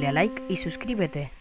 dale a like y suscríbete.